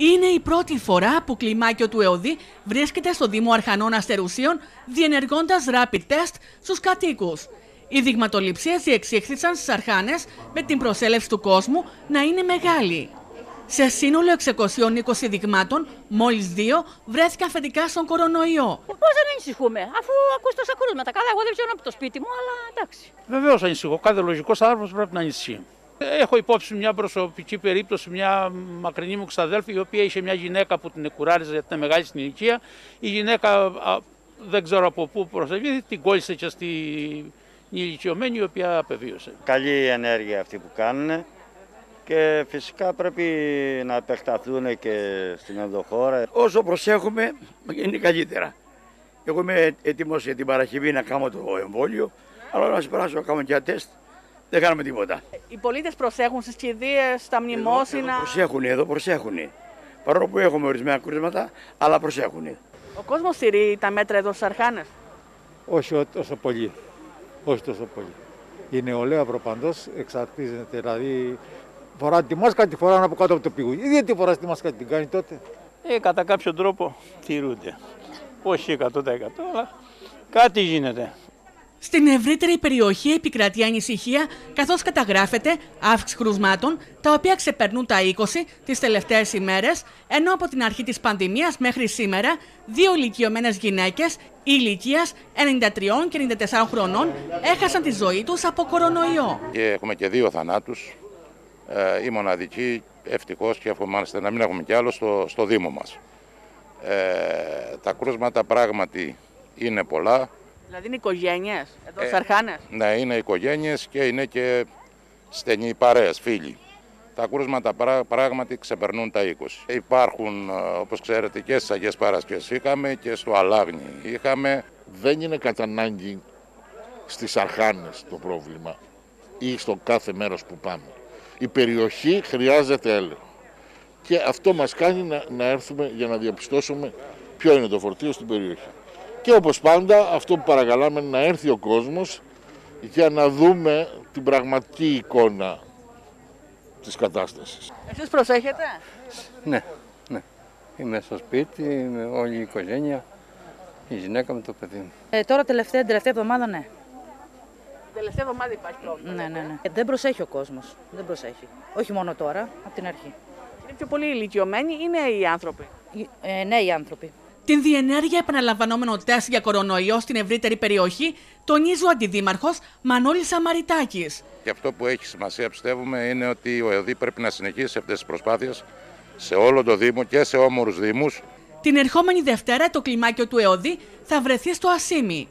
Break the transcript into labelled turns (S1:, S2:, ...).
S1: Είναι η πρώτη φορά που κλιμάκιο του ΕΟΔΗ βρίσκεται στο Δήμο Αρχανών Αστερουσίων διενεργώντας rapid test στους κατοίκους. Οι δειγματοληψίες διεξήχθησαν στις αρχάνες με την προσέλευση του κόσμου να είναι μεγάλη. Σε σύνολο 620 δειγμάτων, μόλις δύο βρέθηκαν θετικά στον κορονοϊό.
S2: Πώ δεν ανησυχούμε, αφού ακούς τόσα κρούσματα. Καλά, εγώ δεν ξέρω από το σπίτι μου, αλλά εντάξει.
S3: Βεβαίως ανησυχώ. Κάθε λογικός άνθρωπος πρέπει να ανησυχεί. Έχω υπόψη μια προσωπική περίπτωση, μια μακρινή μου ξαδέλφη, η οποία είχε μια γυναίκα που την κουράριζε γιατί ήταν μεγάλη στην ηλικία. Η γυναίκα δεν ξέρω από πού προσεβεί, την κόλλησε και στην ηλικιωμένη η οποία απεβίωσε.
S4: Καλή ενέργεια αυτή που κάνουν και φυσικά πρέπει να επεκταθούν και στην ενδοχώρα.
S5: Όσο προσέχουμε είναι καλύτερα. Εγώ είμαι έτοιμος για την Παρασκευή να κάνω το εμβόλιο, αλλά να περάσω να κάνω και τεστ. Δεν κάνουμε τίποτα.
S1: Οι πολίτες προσέχουν στις κηδείες, στα μνημόσυνα.
S5: Εδώ, εδώ προσέχουν, εδώ προσέχουν. Παρόλο που έχουμε ορισμένα κρούσματα, αλλά προσέχουν.
S1: Ο κόσμος στηρεί τα μέτρα εδώ στις Αρχάνες.
S6: Όχι τόσο πολύ. Όχι τόσο πολύ. Η νεολαία προπαντός εξαρτίζεται, δηλαδή φορά τη μάσκα, τη φοράνε από κάτω από το πηγούνι. Ή δεν τη φοράς τη μάσκα, την κάνει τότε;
S3: Ε, κατά κάποιο τρόπο τηρούνται. Όχι 100% αλλά κάτι γίνεται.
S1: Στην ευρύτερη περιοχή επικρατεί ανησυχία καθώς καταγράφεται αύξηση κρουσμάτων τα οποία ξεπερνούν τα 20 τις τελευταίες ημέρες, ενώ από την αρχή της πανδημίας μέχρι σήμερα δύο ηλικιωμένες γυναίκες ηλικίας 93 και 94 χρονών έχασαν τη ζωή τους από κορονοϊό.
S7: Και έχουμε και δύο θανάτους. Ε, η μοναδική ευτυχώς και μάλιστα να μην έχουμε κι άλλο στο, στο Δήμο μας. Ε, τα κρούσματα πράγματι είναι πολλά.
S1: Δηλαδή είναι οικογένειες εδώ στι ε, Αρχάνε.
S7: Ναι, είναι οικογένειες και είναι και στενοί παρέε, φίλοι. Τα κρούσματα πράγματι ξεπερνούν τα 20. Υπάρχουν, ε, όπως ξέρετε, και στις Αγίες Παρασκευές είχαμε και στο Αλάγνη είχαμε.
S8: Δεν είναι κατά ανάγκη στις Αρχάνες το πρόβλημα ή στο κάθε μέρος που πάμε. Η περιοχή χρειάζεται έλεγχο. Και αυτό μας κάνει να, να έρθουμε για να διαπιστώσουμε ποιο είναι το φορτίο στην περιοχή. Και όπως πάντα αυτό που παρακαλάμε είναι να έρθει ο κόσμος για να δούμε την πραγματική εικόνα της κατάστασης.
S1: Εσείς προσέχετε;
S9: Ναι, ναι. Είμαι στο σπίτι, είμαι όλη η οικογένεια, η γυναίκα με το παιδί μου.
S2: Ε, τώρα τελευταία, τελευταία εβδομάδα ναι.
S1: Τελευταία εβδομάδα υπάρχει πρόβλημα.
S2: Ναι, ναι, ναι. Ε, δεν προσέχει ο κόσμος. Δεν προσέχει. Όχι μόνο τώρα, από την αρχή.
S1: Είναι πιο πολύ ηλικιωμένοι ή νέοι άνθρωποι;
S2: Ε, νέοι άνθρωποι.
S1: Την διενέργεια επαναλαμβανόμενο τεστ για κορονοϊό στην ευρύτερη περιοχή τονίζει ο Αντιδήμαρχος Μανώλης Αμαριτάκη.
S7: Και αυτό που έχει σημασία, πιστεύουμε, είναι ότι ο ΕΟΔΗ πρέπει να συνεχίσει αυτές τις προσπάθειες σε όλο το Δήμο και σε όμορους Δήμους.
S1: Την ερχόμενη Δευτέρα το κλιμάκιο του ΕΟΔΗ θα βρεθεί στο Ασίμι.